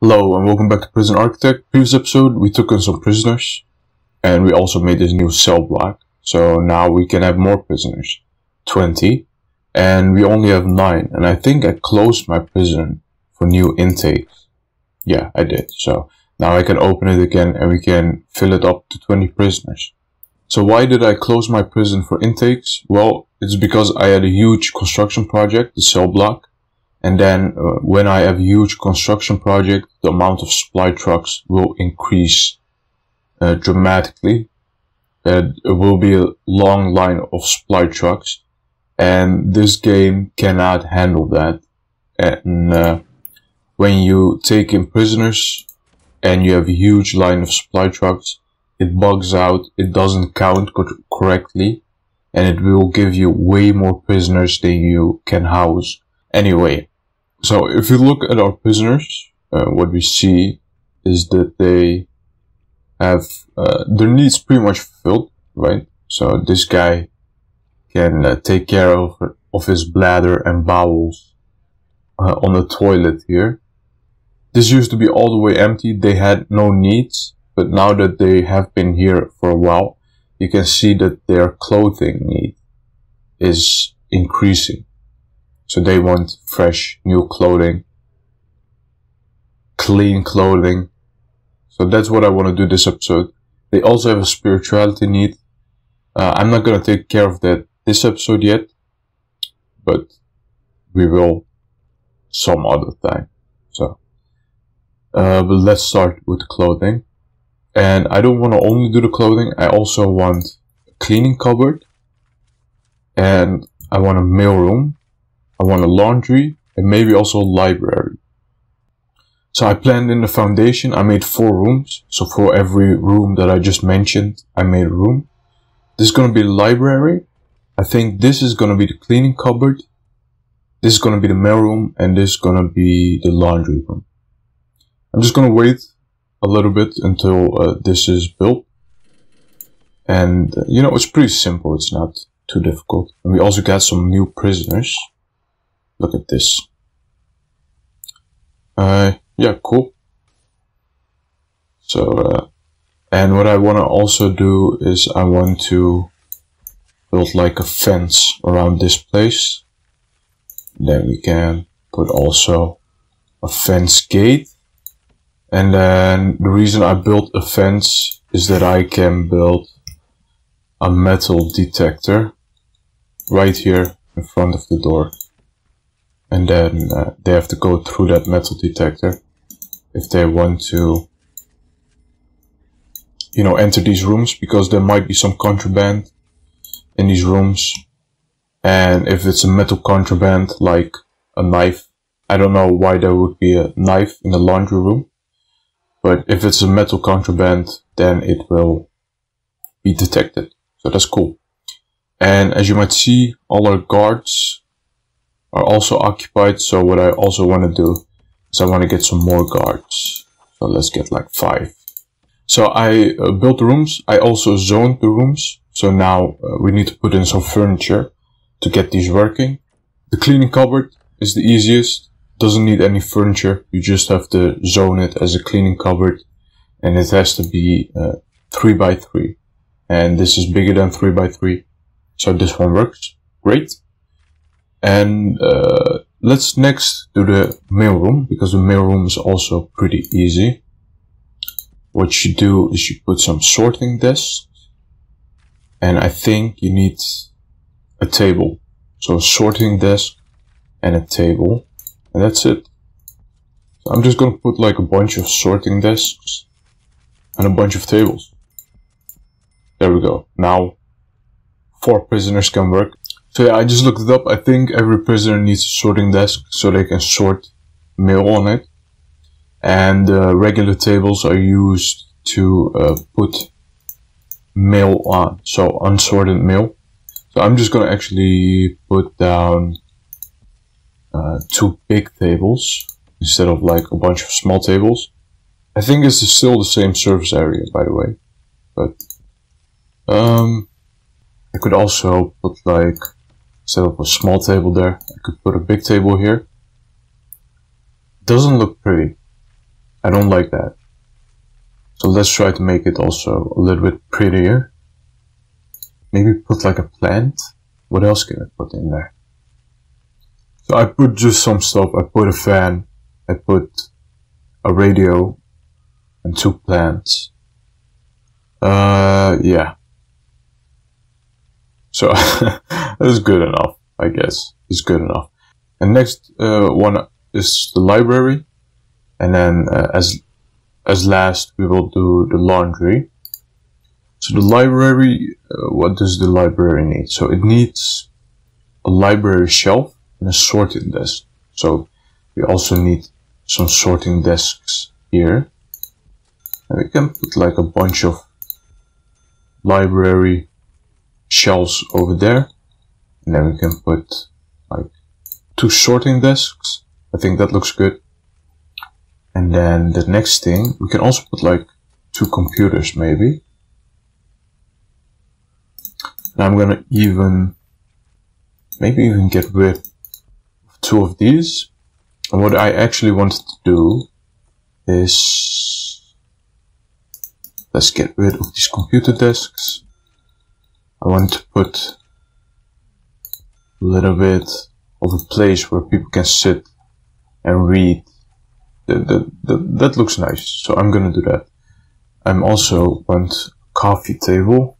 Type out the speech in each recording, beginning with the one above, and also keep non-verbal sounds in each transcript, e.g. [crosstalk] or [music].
Hello and welcome back to Prison Architect. Previous episode we took in some prisoners and we also made this new cell block. So now we can have more prisoners. 20 and we only have 9 and I think I closed my prison for new intakes. Yeah, I did. So now I can open it again and we can fill it up to 20 prisoners. So why did I close my prison for intakes? Well, it's because I had a huge construction project, the cell block, and then uh, when I have huge construction project, the amount of supply trucks will increase uh, dramatically. There will be a long line of supply trucks and this game cannot handle that. And uh, when you take in prisoners and you have a huge line of supply trucks, it bugs out, it doesn't count co correctly, and it will give you way more prisoners than you can house. Anyway, so if you look at our prisoners, uh, what we see is that they have uh, their needs pretty much fulfilled, right? So this guy can uh, take care of of his bladder and bowels uh, on the toilet here. This used to be all the way empty. They had no needs, but now that they have been here for a while, you can see that their clothing need is increasing. So they want fresh, new clothing, clean clothing. So that's what I want to do this episode. They also have a spirituality need. Uh, I'm not going to take care of that this episode yet, but we will some other time. So, uh, but let's start with clothing. And I don't want to only do the clothing, I also want a cleaning cupboard, and I want a mail room, I want a laundry and maybe also a library. So I planned in the foundation, I made four rooms. So for every room that I just mentioned, I made a room. This is going to be the library. I think this is going to be the cleaning cupboard. This is going to be the mail room and this is going to be the laundry room. I'm just going to wait a little bit until uh, this is built. And, uh, you know, it's pretty simple. It's not too difficult. And we also got some new prisoners. Look at this. Uh, yeah, cool. So, uh, and what I want to also do is I want to build like a fence around this place. Then we can put also a fence gate. And then the reason I built a fence is that I can build a metal detector right here in front of the door and then uh, they have to go through that metal detector if they want to you know enter these rooms because there might be some contraband in these rooms. And if it's a metal contraband like a knife I don't know why there would be a knife in the laundry room but if it's a metal contraband then it will be detected. So that's cool. And as you might see all our guards are also occupied. So what I also want to do is I want to get some more guards. So let's get like five. So I uh, built the rooms. I also zoned the rooms. So now uh, we need to put in some furniture to get these working. The cleaning cupboard is the easiest. Doesn't need any furniture. You just have to zone it as a cleaning cupboard. And it has to be uh, 3 by 3 And this is bigger than 3 by 3 So this one works. Great. And uh, let's next do the mailroom because the mailroom is also pretty easy. What you do is you put some sorting desks and I think you need a table. So a sorting desk and a table and that's it. So I'm just going to put like a bunch of sorting desks and a bunch of tables. There we go. Now four prisoners can work so yeah, I just looked it up. I think every prisoner needs a sorting desk so they can sort mail on it. And uh, regular tables are used to uh, put mail on, so unsorted mail. So I'm just gonna actually put down uh, two big tables instead of like a bunch of small tables. I think it's still the same surface area, by the way. But um, I could also put like set up a small table there. I could put a big table here. Doesn't look pretty. I don't like that. So let's try to make it also a little bit prettier. Maybe put like a plant. What else can I put in there? So I put just some stuff. I put a fan. I put a radio and two plants. Uh, yeah. So [laughs] that's good enough, I guess. It's good enough. And next uh, one is the library, and then uh, as as last we will do the laundry. So the library, uh, what does the library need? So it needs a library shelf and a sorting desk. So we also need some sorting desks here. And we can put like a bunch of library shelves over there. And then we can put like two sorting desks. I think that looks good. And then the next thing, we can also put like two computers maybe. And I'm gonna even, maybe even get rid of two of these. And what I actually wanted to do is, let's get rid of these computer desks. I want to put a little bit of a place where people can sit and read. That, that, that, that looks nice, so I'm gonna do that. I'm also want coffee table.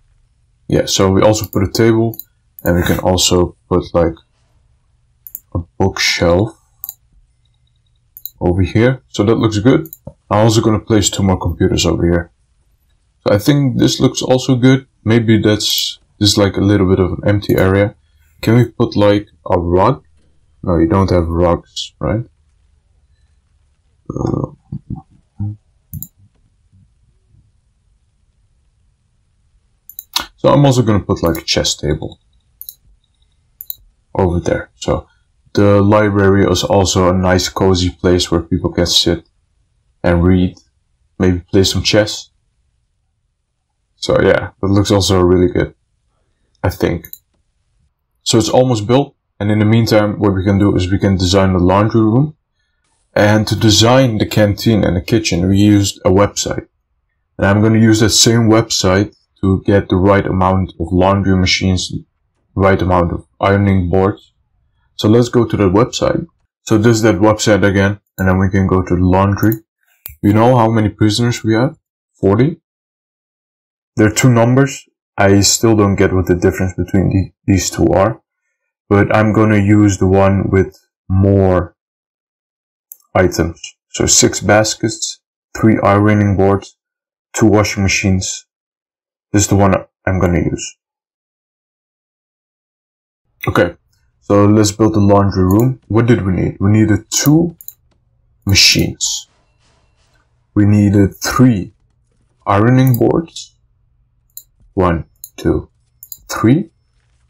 Yeah, so we also put a table and we can also put like a bookshelf over here. So that looks good. I'm also gonna place two more computers over here. So I think this looks also good. Maybe that's is like a little bit of an empty area. Can we put like a rug? No, you don't have rugs, right? So I'm also gonna put like a chess table over there. So the library is also a nice cozy place where people can sit and read, maybe play some chess. So yeah, that looks also really good. I think. So it's almost built. And in the meantime, what we can do is we can design the laundry room. And to design the canteen and the kitchen, we used a website. And I'm going to use that same website to get the right amount of laundry machines, right amount of ironing boards. So let's go to the website. So this is that website again, and then we can go to laundry. You know how many prisoners we have? 40? There are two numbers. I still don't get what the difference between the, these two are, but I'm going to use the one with more items. So six baskets, three ironing boards, two washing machines. This is the one I'm going to use. Okay, so let's build the laundry room. What did we need? We needed two machines. We needed three ironing boards one, two, three.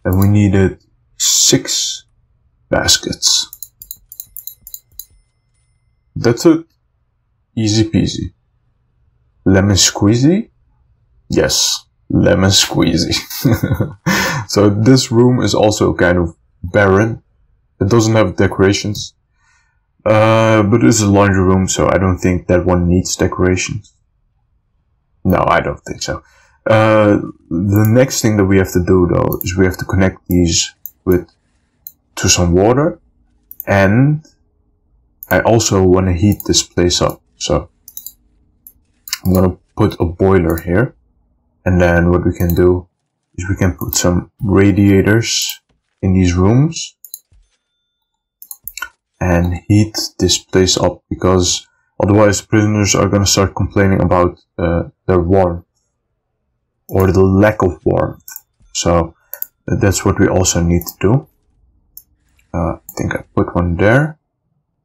And we needed six baskets. That's it. Easy peasy. Lemon squeezy? Yes, lemon squeezy. [laughs] so this room is also kind of barren. It doesn't have decorations. Uh, but it's a laundry room, so I don't think that one needs decorations. No, I don't think so. Uh, the next thing that we have to do though is we have to connect these with to some water. And I also want to heat this place up. So I'm gonna put a boiler here. And then what we can do is we can put some radiators in these rooms and heat this place up because otherwise prisoners are gonna start complaining about uh, their warmth or the lack of warmth. So that's what we also need to do. Uh, I think I put one there.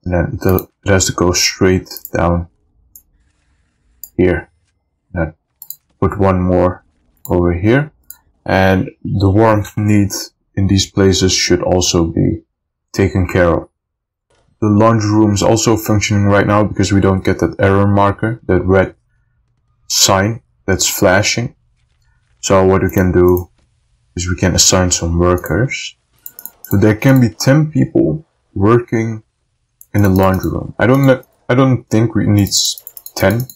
And then it has to go straight down here. Then put one more over here. And the warmth needs in these places should also be taken care of. The laundry room is also functioning right now because we don't get that error marker, that red sign that's flashing. So what we can do is we can assign some workers. So there can be 10 people working in the laundry room. I don't I don't think we need 10.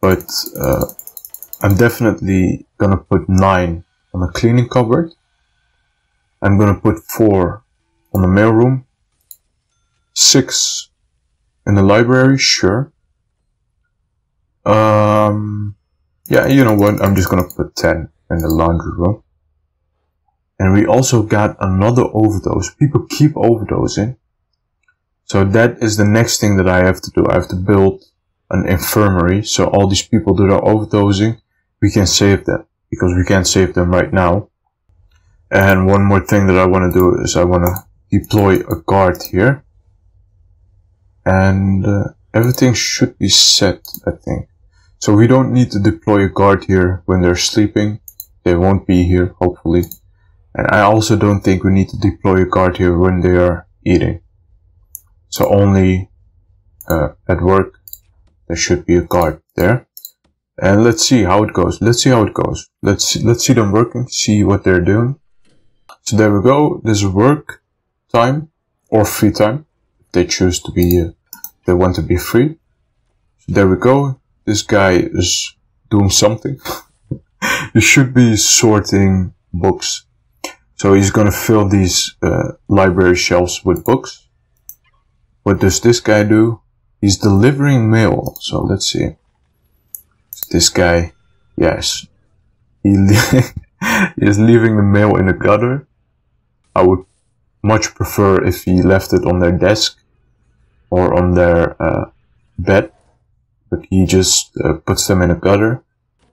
But uh, I'm definitely gonna put 9 on the cleaning cupboard. I'm gonna put 4 on the mailroom. 6 in the library, sure. Um, yeah, you know what, I'm just gonna put 10 in the laundry room. And we also got another overdose. People keep overdosing. So that is the next thing that I have to do. I have to build an infirmary. So all these people that are overdosing, we can save them because we can't save them right now. And one more thing that I want to do is I want to deploy a guard here. And uh, everything should be set, I think. So we don't need to deploy a guard here when they're sleeping. They won't be here, hopefully. And I also don't think we need to deploy a guard here when they are eating. So only uh, at work there should be a guard there. And let's see how it goes. Let's see how it goes. Let's see, let's see them working, see what they're doing. So there we go. There's work time or free time. They choose to be, uh, they want to be free. So there we go. This guy is doing something. [laughs] you should be sorting books so he's gonna fill these uh, library shelves with books. What does this guy do? He's delivering mail. So let's see. This guy, yes, he, [laughs] he is leaving the mail in the gutter. I would much prefer if he left it on their desk or on their uh, bed, but he just uh, puts them in a gutter.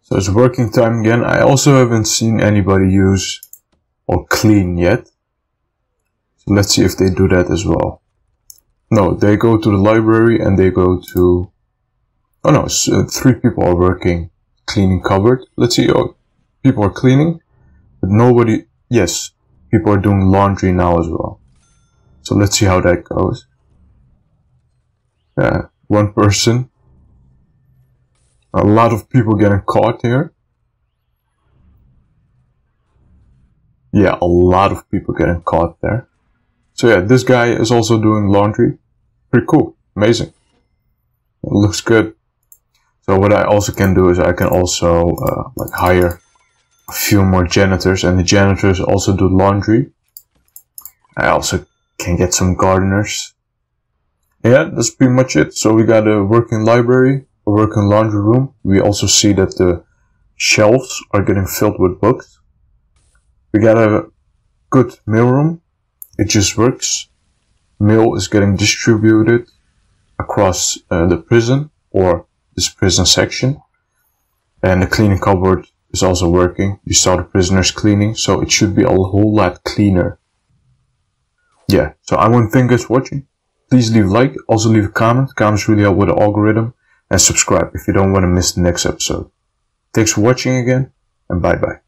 So it's working time again. I also haven't seen anybody use or clean yet. So let's see if they do that as well. No, they go to the library and they go to... Oh no, so uh, three people are working cleaning cupboard. Let's see, oh, people are cleaning, but nobody... Yes, people are doing laundry now as well. So let's see how that goes. Yeah, one person. A lot of people getting caught here. yeah, a lot of people getting caught there. So yeah, this guy is also doing laundry. Pretty cool. Amazing. It looks good. So what I also can do is I can also uh, like hire a few more janitors and the janitors also do laundry. I also can get some gardeners. Yeah, that's pretty much it. So we got a working library, a working laundry room. We also see that the shelves are getting filled with books. We got a good mailroom. It just works. Mail is getting distributed across uh, the prison or this prison section. And the cleaning cupboard is also working. You saw the prisoners cleaning, so it should be a whole lot cleaner. Yeah, so I want to thank you guys for watching. Please leave a like, also leave a comment. Comments really help with the algorithm. And subscribe if you don't want to miss the next episode. Thanks for watching again, and bye bye.